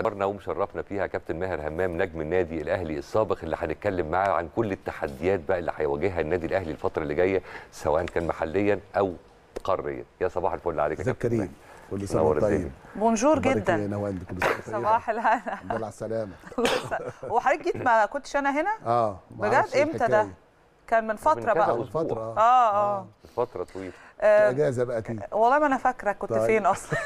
نورنا ومشرفنا فيها كابتن ماهر همام نجم النادي الأهلي السابق اللي هنتكلم معاه عن كل التحديات بقى اللي هيواجهها النادي الأهلي الفترة اللي جاية سواء كان محليا أو قاريا. يا صباح الفل عليك يا كابتن كريم. كل سنه نور وانت طيب. بونجور جدا. صباح الهنا. الحمد لله على السلامة. وحضرتك جيت ما كنتش أنا هنا؟ آه بجد؟ إيه إمتى ده. كان من فترة بقى. أسبوع. فترة. آه آه. آه فترة طويلة. آه، اجازه بقى أكيد. والله ما أنا فاكرة كنت طيب. فين أصلا.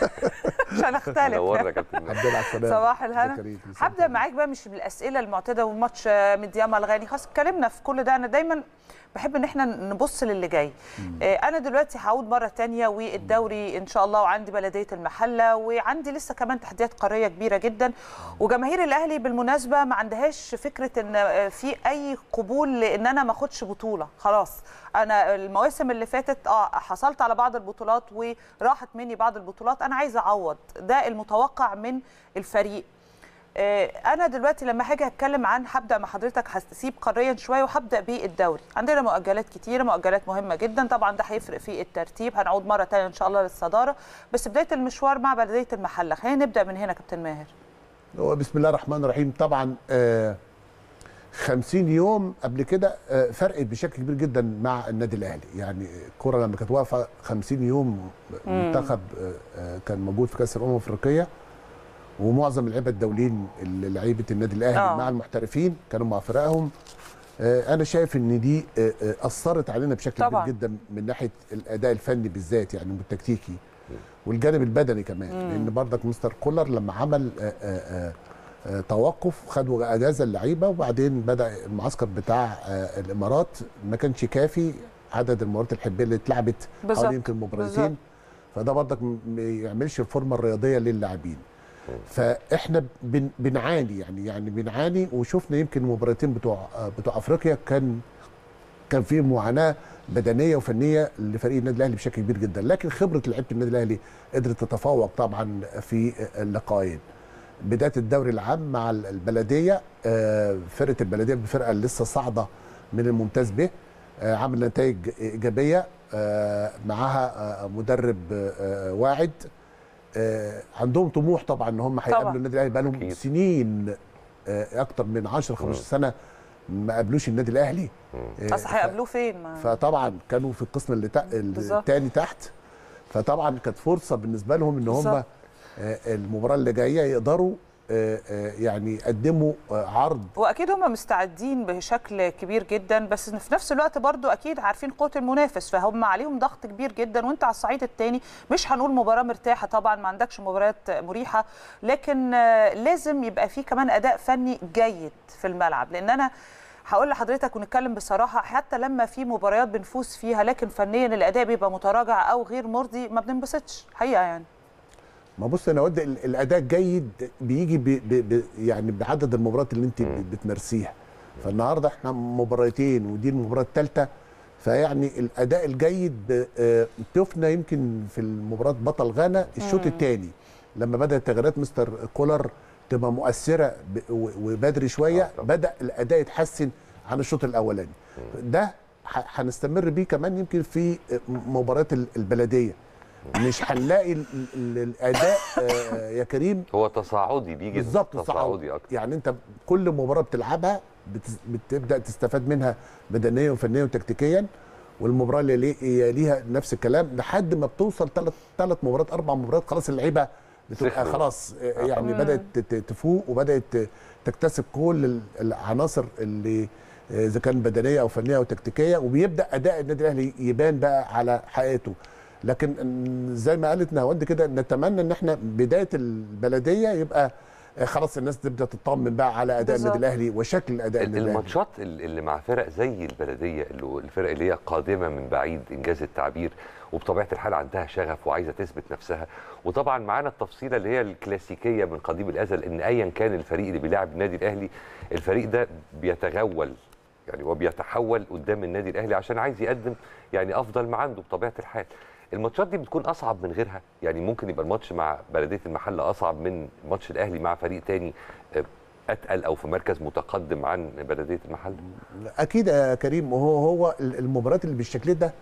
عشان نورنا اختلف يا كابتن. ماهر. الحمد لله على السلامة. صباح الهنا. هبدأ معاك بقى مش بالأسئلة المعتاده والماتش آه، مدياما الغاني خلاص اتكلمنا في كل ده. أنا دايما بحب إن إحنا نبص للي جاي. آه، أنا دلوقتي هعود مرة تانية والدوري إن شاء الله وعندي بلدية المحلة وعندي لسه كمان تحديات قارية كبيرة جدا. وجماهير الأهلي بالمناسبة ما عندهاش فكرة إن آه، في أي قبول لإن أنا ما أخدش بطوله خلاص. أنا المواسم اللي فاتت آه حصلت على بعض البطولات وراحت مني بعض البطولات. أنا عايزة أعوض. ده المتوقع من الفريق. آه، أنا دلوقتي لما هاجي أتكلم عن هبدأ مع حضرتك هسيب قاريا شوية وهبدأ بالدوري عندنا مؤجلات كتيرة مؤجلات مهمة جدا. طبعا ده هيفرق في الترتيب. هنعود مرة ثانية إن شاء الله للصدارة. بس بداية المشوار مع بلدية المحلة. خلينا نبدأ من هنا كابتن ماهر. هو بسم الله الرحمن الرحيم. طبعا آه 50 يوم قبل كده آه فرق بشكل كبير جدا مع النادي الأهلي يعني الكرة لما كانت واقفة 50 يوم منتخب آه آه كان موجود في كأس الأمم الأفريقية ومعظم اللعيبه الدوليين اللي لعيبة النادي الأهلي آه. مع المحترفين كانوا مع فرقهم أنا شايف إن دي أثرت علينا بشكل طبعاً. كبير جدا من ناحية الأداء الفني بالذات يعني والتكتيكي والجانب البدني كمان لأن برضك مستر كولر لما عمل آه آه توقف خدوا اجازه اللعيبة وبعدين بدأ المعسكر بتاع آه الإمارات. ما كانش كافي عدد المباريات الحبيه اللي اتلعبت بالظبط. حوالي يمكن. مباراتين فده برضك ما يعملش الفورمة الرياضية للاعبين. فإحنا بن بنعاني يعني يعني بنعاني. وشفنا يمكن المباراتين بتوع آه، بتوع أفريقيا كان كان في معاناة بدنية وفنية لفريق النادي الأهلي بشكل كبير جدا. لكن خبرة لعيبة النادي الأهلي قدرت تتفوق طبعا في اللقاءين. بداية الدوري العام مع البلدية آه، فرقة البلدية بفرقة لسه صاعدة من الممتاز به آه، عمل نتائج إيجابية آه، معاها مدرب واعد عندهم طموح طبعا إن هم هيقابلوا. النادي الأهلي بقالهم. سنين أكتر من 10 15 سنة ما قابلوش النادي الأهلي أصل هيقابلوه فين ما فطبعا كانوا في القسم اللي. الثاني تحت فطبعا كانت فرصة بالنسبة لهم إن هم بالظبط. المباراة اللي جاية يقدروا آه، آه، يعني يقدموا آه، عرض. وأكيد هم مستعدين بشكل كبير جدا بس في نفس الوقت برضو أكيد عارفين قوة المنافس فهم عليهم ضغط كبير جدا. وأنت على الصعيد الثاني مش هنقول مباراة مرتاحة طبعا ما عندكش مباريات مريحة لكن آه، لازم يبقى في كمان أداء فني جيد في الملعب. لأن أنا هقول لحضرتك ونتكلم بصراحة حتى لما في مباريات بنفوز فيها لكن فنيا الأداء بيبقى متراجع أو غير مرضي ما بننبسطش. حقيقة يعني. ما بص أنا ود ال- الأداء الجيد بيجي ب... ب... ب... يعني بعدد المباريات اللي أنت بتمارسيها. فالنهارده إحنا مباراتين ودي المباراة الثالثه فيعني الأداء الجيد آه، شفنا يمكن في المباراة بطل غانا الشوط الثاني لما بدأت تغييرات مستر كولر تبقى مؤثرة وبدري شوية آه،. بدأ الأداء يتحسن عن الشوط الأولاني. ده هنستمر بيه كمان يمكن في مباراة ال- البلدية. مش هنلاقي ال- ال- الأداء آه، يا كريم. هو تصاعدي بيجي بالظبط تصاعدي أكتر. يعني أنت كل مباراة بتلعبها بتبدأ تستفاد منها بدنيا وفنيا وتكتيكيا والمباراة اللي لي- يليها نفس الكلام لحد ما بتوصل ثلاث ثلاث مباريات أربع مباريات خلاص اللعيبة بتبقى. خلاص آه، يعني بدأت تفوق وبدأت تكتسب كل ال- العناصر اللي آه، إذا كان بدنية أو فنية أو تكتيكية وبيبدأ أداء النادي الأهلي يبان بقى على حقيقته. لكن زي ما قالت نهاوند كده نتمنى إن إحنا بداية البلدية يبقى آه، خلاص الناس تبدأ تطمن بقى على أداء. النادي الأهلي وشكل أداء النادي الأهلي. الماتشات ال- اللي مع فرق زي البلدية اللي الفرق اللي هي قادمة من بعيد إنجاز التعبير وبطبيعة الحال عندها شغف وعايزة تثبت نفسها. وطبعا معانا التفصيلة اللي هي الكلاسيكية من قديم الأزل إن ايا كان الفريق اللي بيلاعب النادي الأهلي الفريق ده بيتغول يعني وبيتحول قدام النادي الأهلي عشان عايز يقدم يعني أفضل ما عنده بطبيعة الحال. الماتشات دي بتكون أصعب من غيرها. يعني ممكن يبقى الماتش مع بلدية المحلة أصعب من ماتش الأهلي مع فريق تاني آه، أتقل أو في مركز متقدم عن بلدية المحلة. أكيد يا كريم وهو هو المباريات اللي بالشكل ده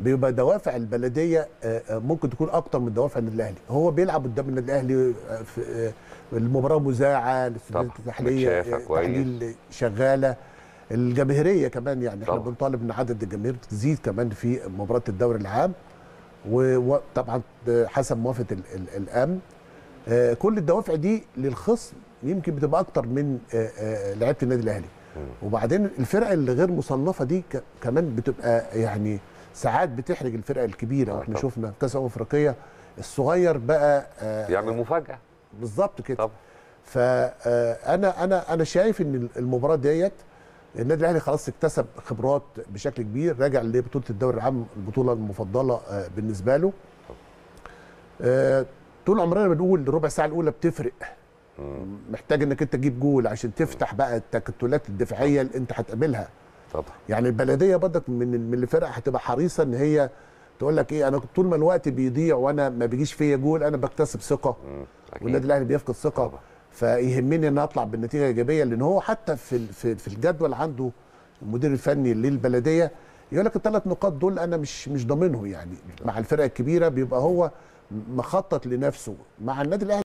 بيبقى دوافع البلدية آه، آه، ممكن تكون أكتر من دوافع النادي الأهلي. هو بيلعب قدام النادي الأهلي في المباراة مذاعة الاستوديوهات طبعاً، التحليلية متشافة آه، كويس. تحليل شغالة. الجماهيرية كمان يعني إحنا طبعاً. بنطالب إن عدد الجماهير تزيد كمان في مباراة الدوري العام. وطبعا حسب موافقة ال- ال- الأمن. آه، كل الدوافع دي للخصم يمكن بتبقى أكتر من آه، آه، لعيبة النادي الأهلي. وبعدين الفرق اللي غير مصنفة دي كمان بتبقى يعني ساعات بتحرج الفرق الكبيرة. وإحنا. شفنا في كأس الأفريقية الصغير بقى يعمل مفاجأة. بالظبط كده. طبعا. فانا أنا أنا شايف إن المباراة ديت النادي الأهلي خلاص اكتسب خبرات بشكل كبير راجع لبطولة الدوري العام البطولة المفضلة آه، بالنسبة له. آه، طول عمرنا بنقول الربع ساعة الأولى بتفرق. محتاج إنك أنت تجيب جول عشان تفتح بقى التكتلات الدفاعية اللي أنت هتقابلها. طبعا. يعني البلدية برضك من من الفرق هتبقى حريصة إن هي تقول لك إيه أنا طول ما الوقت بيضيع وأنا ما بيجيش فيا جول أنا بكتسب ثقة. والنادي الأهلي بيفقد ثقة. طبعا. فيهمني إن أطلع بالنتيجة ايجابيه لأن هو حتى في في الجدول عنده المدير الفني للبلدية يقول لك الثلاث نقاط دول أنا مش مش ضامنهم يعني. مع الفرق الكبيرة بيبقى هو مخطط لنفسه. مع النادي الأهلي